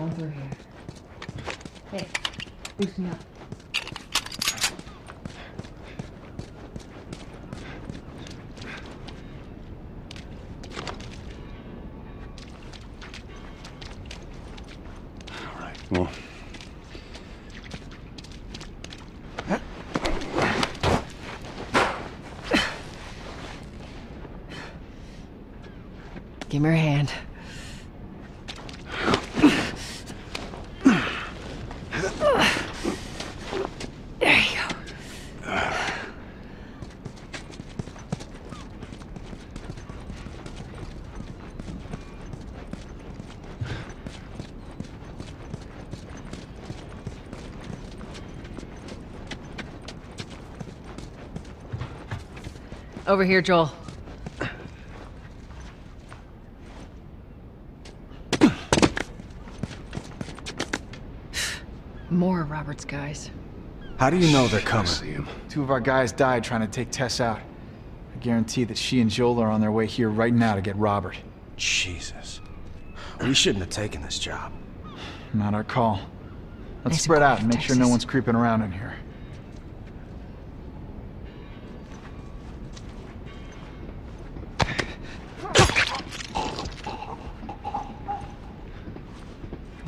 Going through here. Hey, boost me up. All right, come on. Give me your hand. Over here, Joel. More Robert's guys. How do you know they're I coming? see him. Two of our guys died trying to take Tess out. I guarantee that she and Joel are on their way here right now to get Robert. Jesus. We shouldn't have taken this job. Not our call. Let's Nice spread out and make sure no one's creeping around in here.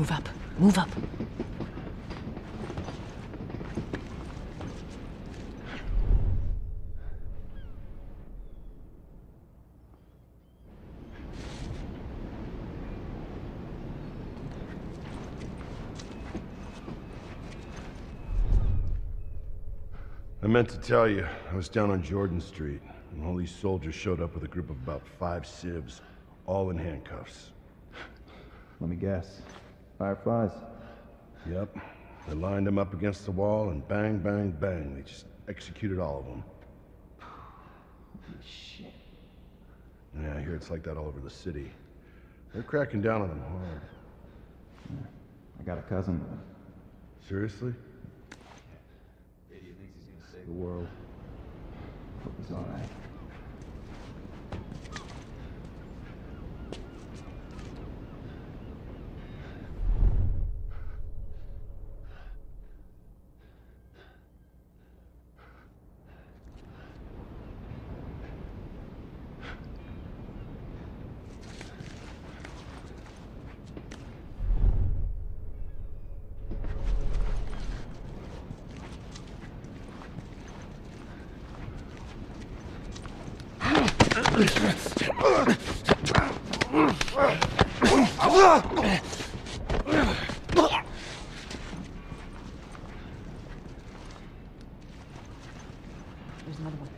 Move up. Move up. I meant to tell you, I was down on Jordan Street, and all these soldiers showed up with a group of about five civs, all in handcuffs. Let me guess. Fireflies? Yep. They lined them up against the wall, and bang, bang, bang, they just executed all of them. Shit. Yeah, I hear it's like that all over the city. They're cracking down on them hard. I got a cousin. Seriously? Idiot thinks he's gonna save the world. Hope he's alright. There's another one.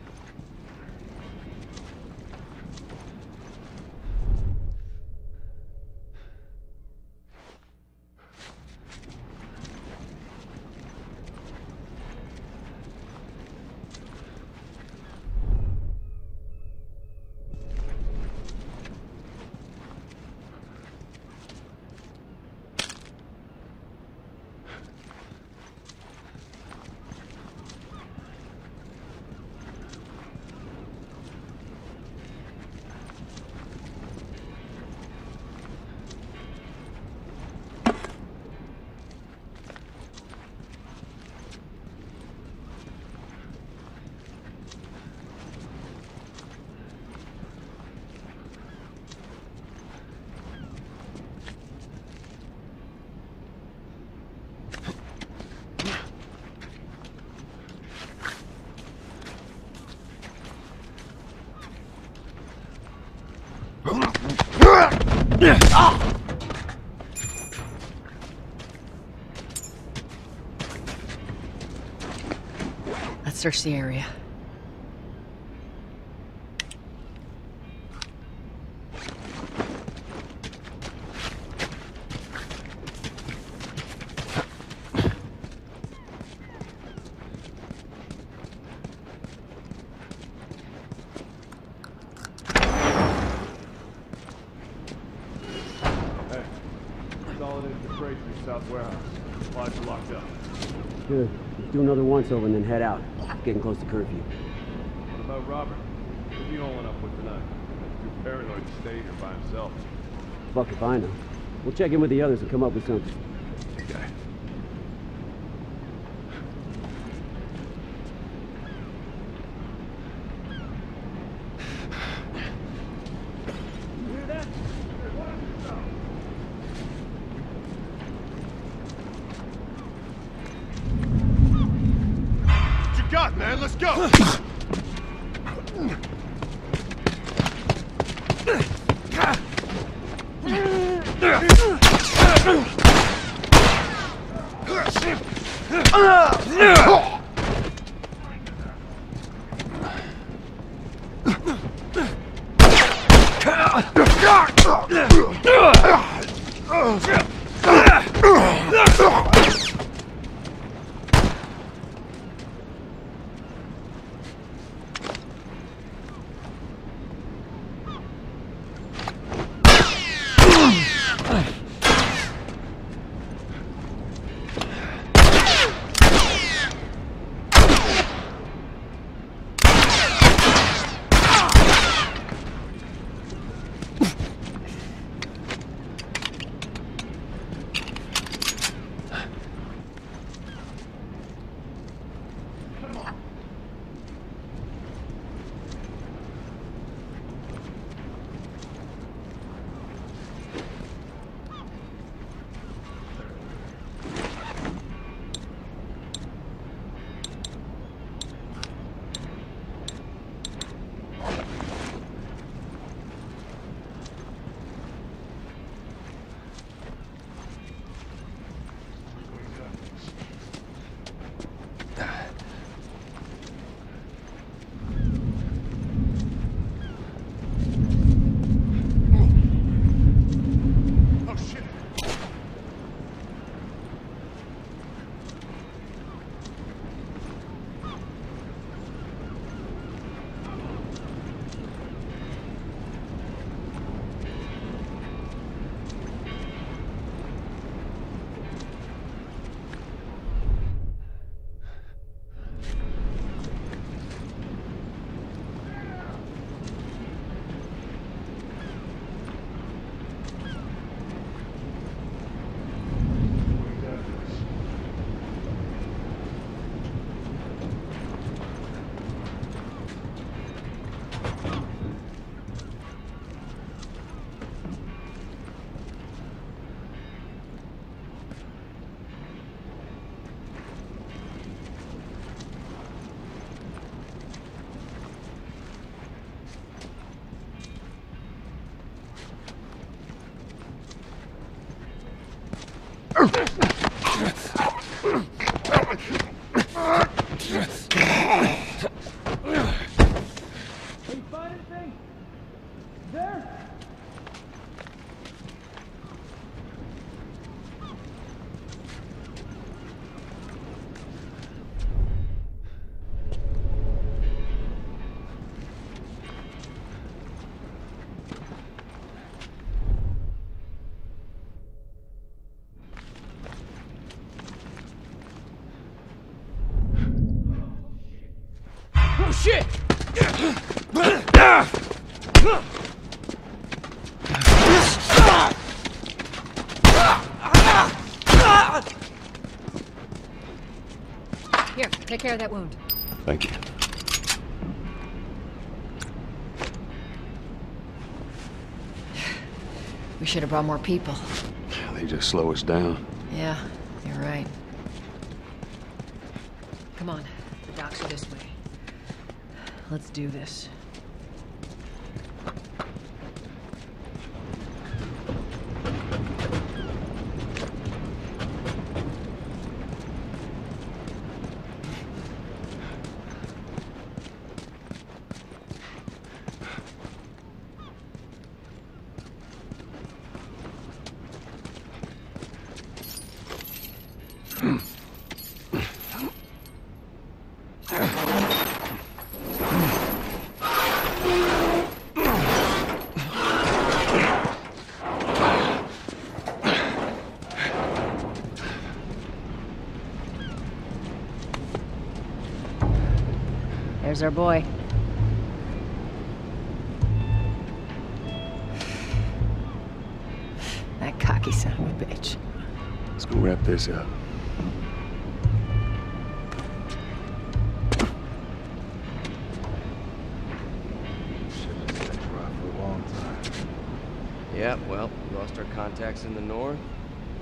Let's search the area. Hey, the to your south warehouse. Are locked up. Good. Let's do another once over and then head out. Getting close to curfew. What about Robert? Who's he holding up with tonight? Too paranoid to stay here by himself. Fuck if I know. We'll check in with the others and come up with something. Okay. What you got, man? Let's go! Oh, shit! Here, take care of that wound. Thank you. We should have brought more people. They just slow us down. Yeah, you're right. Come on, the docks are this way. Let's do this. There's our boy. That Cocky son of a bitch. Let's go wrap this up. Shit, this thing's rough for a long time. Yeah, well, we lost our contacts in the north,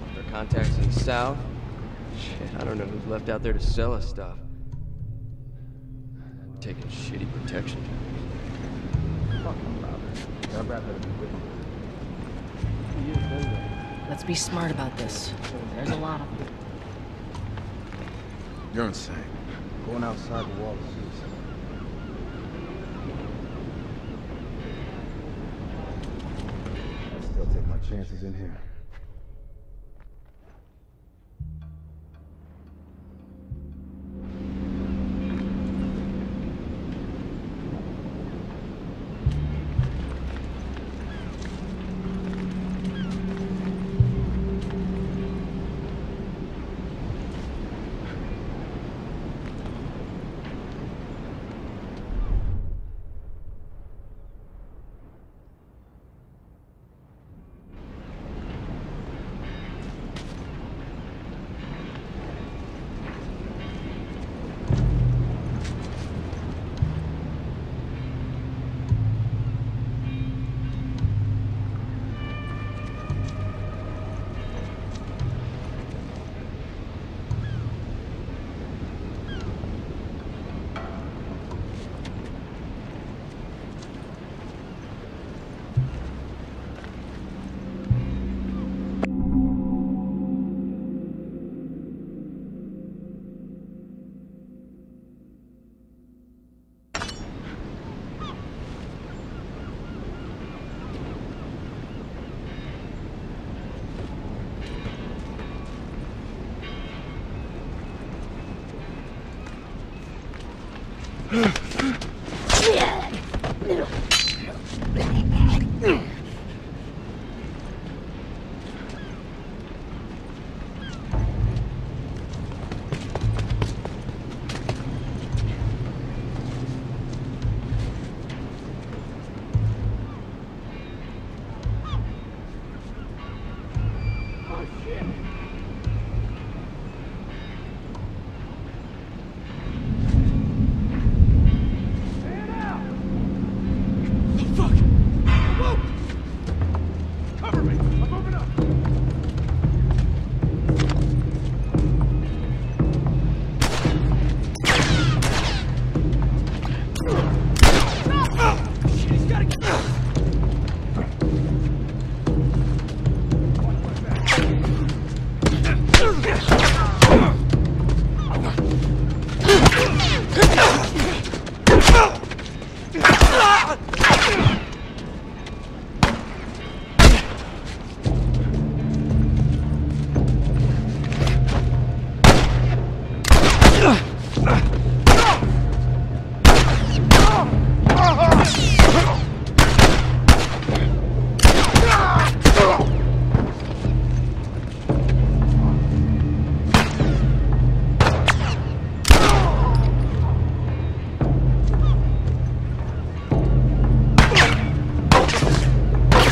lost our contacts in the south. Shit, I don't know who's left out there to sell us stuff. Taking shitty protection. Fucking Robert. I'd rather be with you. Let's be smart about this. There's a lot of them. You're insane. Going outside the wall is suicide. I'd still take my chances in here.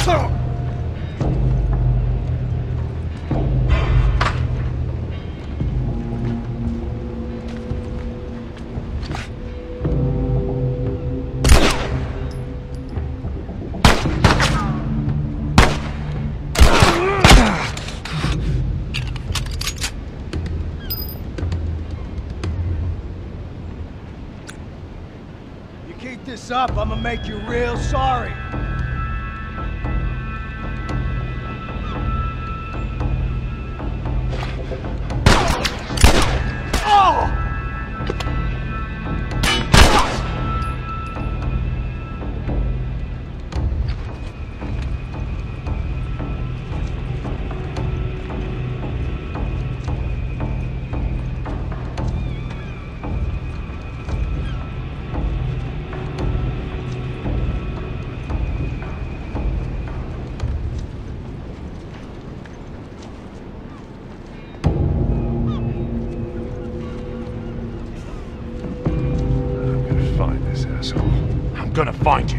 You keep this up, I'm gonna make you real sorry. Gonna find you.